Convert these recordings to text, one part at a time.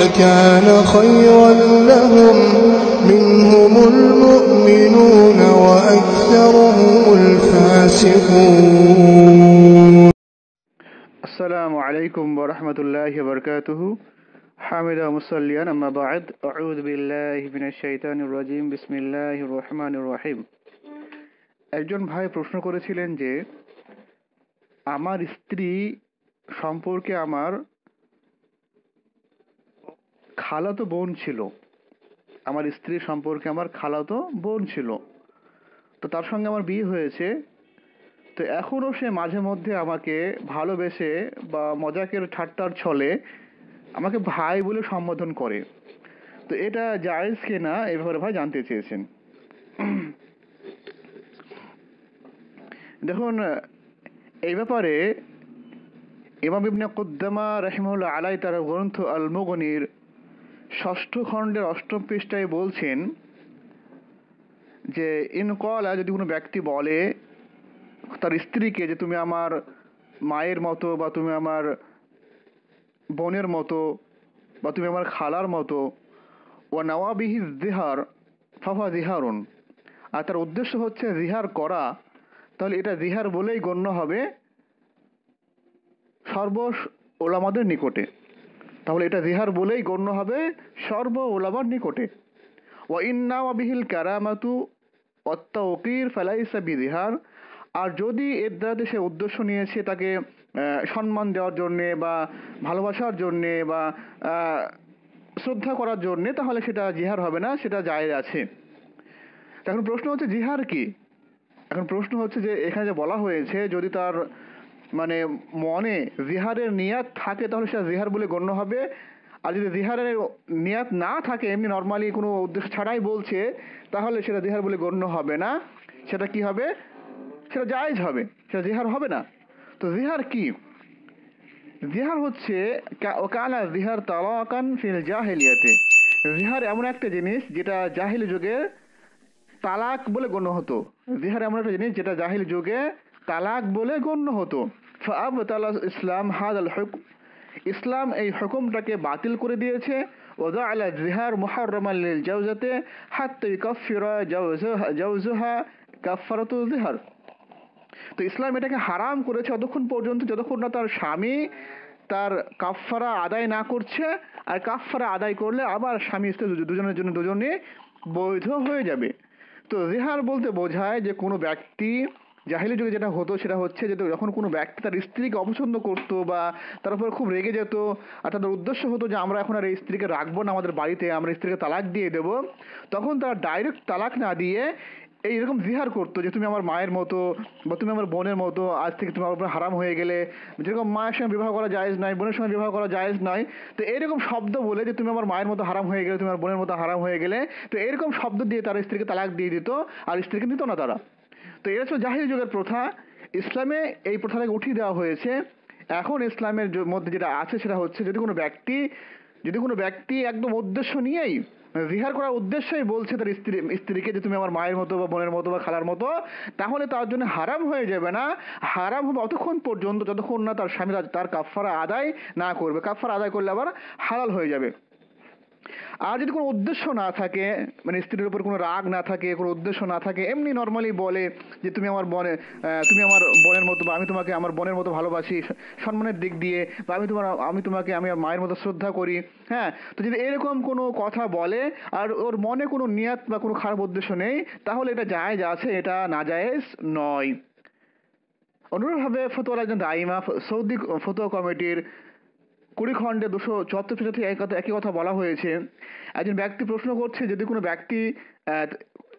لكان خيرا لهم منهم المؤمنون وأكثرهم الفاسقون السلام عليكم ورحمة الله وبركاته حامد مصليا أما بعد أعوذ بالله من الشيطان الرجيم بسم الله الرحمن الرحيم একজন ভাই প্রশ্ন করেছিলেন যে আমার স্ত্রী সম্পর্কে আমার খালাতো বোন ছিল। আমার স্ত্রী সম্পর্কে আমার খালাতো বোন ছিল। তো তার সঙ্গে আমার বিয়ে হয়েছে। তো এখনও সে মাঝে মধ্যে আমাকে ভালোবেসে বা মজাকের ঠাট্টার ছলে আমাকে ভাই বলে সম্বোধন করে। তো এটা জায়েজ কিনা এ ব্যাপারে ভাই জানতে চেয়েছেন। দেখুন, এই ব্যাপারে ইমাম ইবনে কুদ্দামা রহিমুল্লাহ আলাই তার গ্রন্থ আল মুগনির ষষ্ঠ খণ্ডের অষ্টম পৃষ্ঠায় বলছেন যে, ইন কলা যদি কোনো ব্যক্তি বলে তার স্ত্রীকে যে তুমি আমার মায়ের মতো বা তুমি আমার বোনের মতো বা তুমি আমার খালার মতো ও নওয়াবিহি জিহার ফাফা জিহারুন আর তার উদ্দেশ্য হচ্ছে জিহার করা। তাহলে এটা জিহার বলেই গণ্য হবে সর্ব ওলামাদের নিকটে। তাহলে এটা জিহার বলেই গণ্য হবে সর্ব ওলামার নিকটে। ও ইন্না বিহিল কারামাতু অত্তাউকির ফেলাইসা বিদিহার আর যদি এর দ্বারা সে উদ্দেশ্য নিয়েছে তাকে সম্মান দেওয়ার জন্যে বা ভালোবাসার জন্যে বা শ্রদ্ধা করার জন্যে, তাহলে সেটা জিহার হবে না, সেটা জায়েজ আছে। এখন প্রশ্ন হচ্ছে জিহার কি? এখন প্রশ্ন হচ্ছে যে এখানে যে বলা হয়েছে, যদি তার মানে মনে জিহারের নিয়াত থাকে, তাহলে সেটা জিহার বলে গণ্য হবে। আর যদি জিহারের নিয়াত না থাকে, এমনি নর্মালি কোনো উদ্দেশ্য ছাড়াই বলছে, তাহলে সেটা জিহার বলে গণ্য হবে না। সেটা কি হবে? সেটা জায়েজ হবে। সেটা জিহার হবে না। তো জিহার কি? জিহার হচ্ছে কালা জিহার তালাকান ফিল জাহেলিয়াতে। জিহার এমন একটা জিনিস যেটা জাহিল যুগে তালাক বলে গণ্য হতো। জিহার এমন একটা জিনিস যেটা জাহিল যুগে তালাক বলে গণ্য হতো। ফাব তালা ইসলাম হাদ আল ইসলাম এই হুকুমটাকে বাতিল করে দিয়েছে। ওদা আলা জিহার জাওজাতে হাত্তা ইউকাফিরা জাওজুহা জাওজুহা কাফারাতু জিহার। তো ইসলাম এটাকে হারাম করেছে ততক্ষণ পর্যন্ত, যতক্ষণ না তার স্বামী তার কাফফারা আদায় না করছে, আর কাফফারা আদায় করলে আবার স্বামী স্ত্রী দুজনের জন্য দুজনে বৈধ হয়ে যাবে। তো জিহার বলতে বোঝায় যে কোনো ব্যক্তি জাহিলি যুগে যেটা হতো সেটা হচ্ছে যে যখন কোনো ব্যক্তি তার স্ত্রীকে অপছন্দ করতো বা তার উপর খুব রেগে যেত আর তাদের উদ্দেশ্য হতো যে আমরা এখন আর এই স্ত্রীকে রাখব না আমাদের বাড়িতে, আমরা স্ত্রীকে তালাক দিয়ে দেবো, তখন তারা ডাইরেক্ট তালাক না দিয়ে এইরকম জিহার করতো যে তুমি আমার মায়ের মতো বা তুমি আমার বোনের মতো, আজ থেকে তুমি আমার উপর হারাম হয়ে গেলে। যেরকম মায়ের সঙ্গে বিবাহ করা জায়েজ নয়, বোনের সঙ্গে বিবাহ করা জায়েজ নয়, তো এরকম শব্দ বলে যে তুমি আমার মায়ের মতো হারাম হয়ে গেলে, তুমি আমার বোনের মতো হারাম হয়ে গেলে, তো এরকম শব্দ দিয়ে তারা স্ত্রীকে তালাক দিয়ে দিত, আর স্ত্রীকে নিত না তারা। তো এটা ছিল জাহির যুগের প্রথা। ইসলামে এই প্রথাটাকে উঠিয়ে দেওয়া হয়েছে। এখন ইসলামের মধ্যে যেটা আছে সেটা হচ্ছে, যদি কোনো ব্যক্তি, যদি কোনো ব্যক্তি একদম উদ্দেশ্য নিয়েই রিহার করার উদ্দেশ্যই বলছে তার স্ত্রী, স্ত্রীকে যে তুমি আমার মায়ের মতো বা বোনের মতো বা খালার মতো, তাহলে তার জন্য হারাম হয়ে যাবে না। হারাম হবে অতক্ষণ পর্যন্ত, যতক্ষণ না তার স্বামী তার কাফারা আদায় না করবে। কাফারা আদায় করলে আবার হালাল হয়ে যাবে। আর যদি কোনো উদ্দেশ্য না থাকে মানে স্ত্রীর উপর কোনো রাগ না থাকে, কোনো উদ্দেশ্য না থাকে, এমনি নর্মালি বলে যে তুমি আমার বনে তুমি আমার বোনের মতো বা আমি তোমাকে আমার বোনের মতো ভালোবাসি, সম্মানের দিক দিয়ে বা আমি তোমার, আমি তোমাকে, আমি মায়ের মতো শ্রদ্ধা করি হ্যাঁ? তো যদি এরকম কোনো কথা বলে আর ওর মনে কোনো নিয়াত বা কোনো খারাপ উদ্দেশ্য নেই, তাহলে এটা জায়েজ আছে, এটা না জায়েজ নয়। অনুরূপভাবে ফতোয়ার একজন দাইমা সৌদি ফতোয়া কমিটির কুড়ি খণ্ডে দুশো চুয়াত্তর পৃষ্ঠা থেকে কথা একই কথা বলা হয়েছে। একজন ব্যক্তি প্রশ্ন করছে, যদি কোনো ব্যক্তি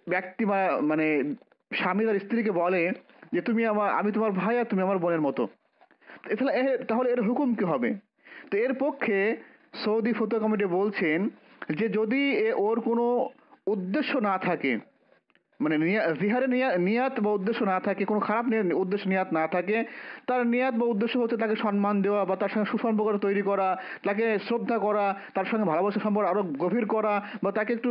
ব্যক্তি বা মানে স্বামী তার স্ত্রীকে বলে যে, তুমি আমার আমি তোমার ভাই আর তুমি আমার বোনের মতো। তাহলে এ- তাহলে এর হুকুম কি হবে? তো এর পক্ষে সৌদি ফতোয়া কমিটি বলছেন যে, যদি এ ওর কোনো উদ্দেশ্য না থাকে মানে জিহারে নিয়া- নিয়াত বা উদ্দেশ্য না থাকে, কোনো খারাপ উদ্দেশ্য নিয়াত না থাকে, তার নিয়াত বা উদ্দেশ্য হচ্ছে তাকে সম্মান দেওয়া বা তার সঙ্গে সুসম্পর্ক তৈরি করা, তাকে শ্রদ্ধা করা, তার সঙ্গে ভালোবাসা সম্পর্ক আরও গভীর করা বা তাকে একটু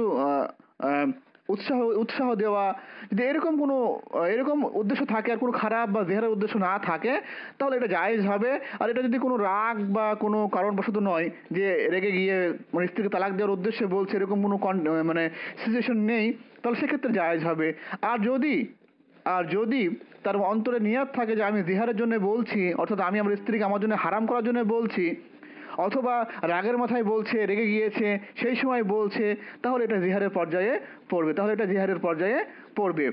উৎসাহ উৎসাহ দেওয়া। যদি এরকম কোনো, এরকম উদ্দেশ্য থাকে আর কোনো খারাপ বা জেহারের উদ্দেশ্য না থাকে, তাহলে এটা জায়েজ হবে। আর এটা যদি কোনো রাগ বা কোনো কারণবশত নয়, যে রেগে গিয়ে মানে স্ত্রীকে তালাক দেওয়ার উদ্দেশ্যে বলছে, এরকম কোনো মানে সিচুয়েশন নেই, তাহলে সেক্ষেত্রে জায়েজ হবে। আর যদি আর যদি তার অন্তরে নিয়াত থাকে যে আমি জিহারের জন্য বলছি, অর্থাৎ আমি আমার স্ত্রীকে আমার জন্য হারাম করার জন্য বলছি অথবা রাগের মাথায় বলছে, রেগে গিয়েছে, সেই সময় বলছে, তাহলে এটা জিহারের পর্যায়ে পড়বে, তাহলে এটা জিহারের পর্যায়ে পড়বে।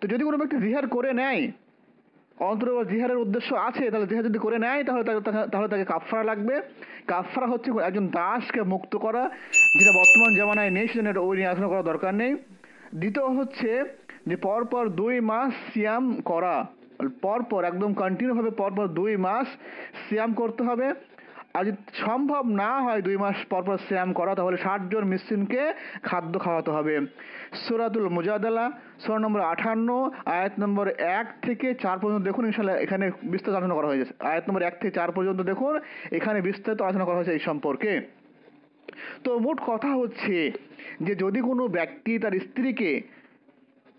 তো যদি কোনো ব্যক্তি জিহার করে নেয়, অন্তর জিহারের উদ্দেশ্য আছে, তাহলে জিহার যদি করে নেয়, তাহলে তাহলে তাকে কাফফারা লাগবে। কাফফারা হচ্ছে একজন দাসকে মুক্ত করা, যেটা বর্তমান জামানায় নেই, সেজন্য এটা ওই নিয়ে আলোচনা করার দরকার নেই। দ্বিতীয় হচ্ছে যে পরপর দুই মাস সিয়াম করা, পরপর একদম কন্টিনিউ ভাবে পরপর দুই মাস সিয়াম করতে হবে। আর যদি সম্ভব না হয় দুই মাস পরপর সিয়াম করা, তাহলে ষাট জন মিসকিনকে খাদ্য খাওয়াতে হবে। সুরাতুল মুজাদালা, সুরা নম্বর আঠান্ন, আয়াত নম্বর এক থেকে চার পর্যন্ত দেখুন ইনশাল্লাহ এখানে বিস্তারিত আলোচনা করা হয়েছে। আয়াত নম্বর এক থেকে চার পর্যন্ত দেখুন, এখানে বিস্তারিত আলোচনা করা হয়েছে এই সম্পর্কে। তো মোট কথা হচ্ছে যে যদি কোনো ব্যক্তি তার স্ত্রীকে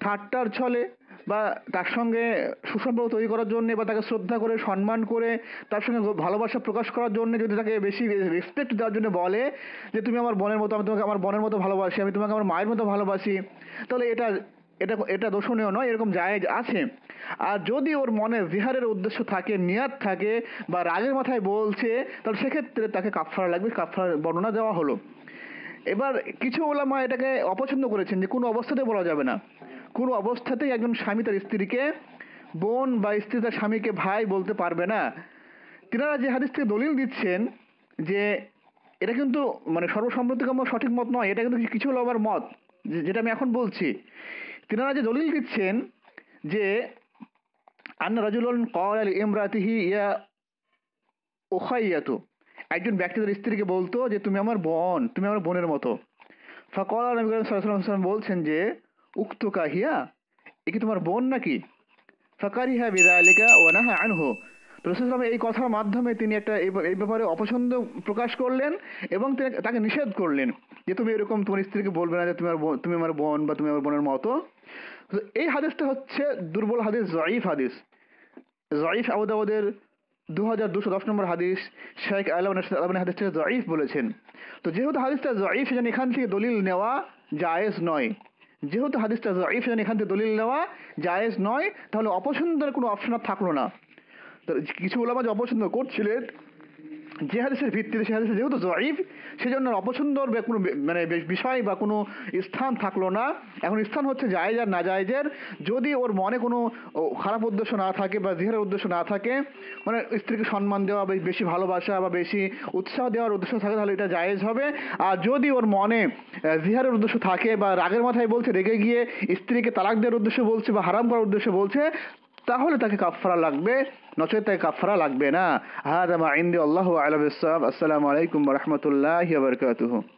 ঠাট্টার ছলে বা তার সঙ্গে সুসম্পর্ক তৈরি করার জন্য বা তাকে শ্রদ্ধা করে, সম্মান করে, তার সঙ্গে ভালোবাসা প্রকাশ করার জন্য যদি তাকে বেশি রেসপেক্ট দেওয়ার জন্য বলে যে, তুমি আমার বোনের মতো, আমি তোমাকে আমার বোনের মতো ভালোবাসি, আমি তোমাকে আমার মায়ের মতো ভালোবাসি, তাহলে এটা এটা এটা দোষণীয় নয়, এরকম জায়েজ আছে। আর যদি ওর মনে জিহারের উদ্দেশ্য থাকে নিয়াত থাকে বা রাগের মাথায় বলছে, তাহলে সেক্ষেত্রে তাকে কাফারা লাগবে কাফার বর্ণনা দেওয়া হলো। এবার কিছু ওলামা এটাকে অপছন্দ করেছেন যে, কোনো অবস্থাতে বলা যাবে না। কোনো অবস্থাতেই একজন স্বামী তার স্ত্রীকে, বোন বা স্ত্রী তার স্বামীকে ভাই বলতে পারবে না। তিনারা যে হাদিস থেকে দলিল দিচ্ছেন যে এটা কিন্তু মানে সর্বসম্মতিক্রম সঠিক মত নয়, এটা কিন্তু কিছু হলো আমার মত যেটা আমি এখন বলছি। তিনারা যে দলিল দিচ্ছেন যে আন্না রাজুলন কল আল ইমরাতিহি ইয়া ওখাইয়াতু একজন ব্যক্তি তার স্ত্রীকে বলতো যে, তুমি আমার বোন, তুমি আমার বোনের মতো। ফকল নবী করিম ওয়াসাল্লাম বলছেন যে উক্ত কাহিয়া, এ কি তোমার বোন নাকি? ফাকারিহা বিদালিকা ওয়া নাহা আনহু। রসুলাম এই কথার মাধ্যমে তিনি একটা এই ব্যাপারে অপছন্দ প্রকাশ করলেন এবং তাকে নিষেধ করলেন যে তুমি এরকম তোমার স্ত্রীকে বলবে না যে তুমি তুমি আমার বোন বা তুমি আমার বোনের মতো। এই হাদিসটা হচ্ছে দুর্বল হাদিস, জয়ীফ হাদিস। জয়ীফ আবুদাউদের দু হাজার দুশো দশ নম্বর হাদিস, শেখ আলমান হাদিস থেকে জয়ীফ বলেছেন। তো যেহেতু হাদিসটা জয়ীফ, সেজন্য এখান থেকে দলিল নেওয়া জায়েজ নয়। যেহেতু হাদিসটা জয়ীফ সেজন্য এখান থেকে দলিল নেওয়া জায়েজ নয়, তাহলে অপছন্দের কোনো অপশন আর থাকল না। কিছু ওলামা যে অপছন্দ করছিলেন যে হাদিসের ভিত্তিতে সে হাদিসে যেহেতু জয়ীফ, সেজন্য অপছন্দর কোনো মানে বিষয় বা কোনো স্থান থাকল না। এখন স্থান হচ্ছে জায়েজ আর না জায়েজের যদি ওর মনে কোনো খারাপ উদ্দেশ্য না থাকে বা জিহারের উদ্দেশ্য না থাকে মানে স্ত্রীকে সম্মান দেওয়া, বা বেশি ভালোবাসা বা বেশি উৎসাহ দেওয়ার উদ্দেশ্য থাকে, তাহলে এটা জায়েজ হবে। আর যদি ওর মনে জিহারের উদ্দেশ্য থাকে বা রাগের মাথায় বলছে, রেগে গিয়ে স্ত্রীকে তালাক দেওয়ার উদ্দেশ্য বলছে বা হারাম করার উদ্দেশ্য বলছে তাহলে তাকে কাফরা লাগবে, নচেত তাকে কাফরা লাগবে না। হাদা মা ইনদি আল্লাহ আ'লাম বিস-সাওয়াব আসসালামু আলাইকুম রহমতুল্লাহ বারাকাতুহু।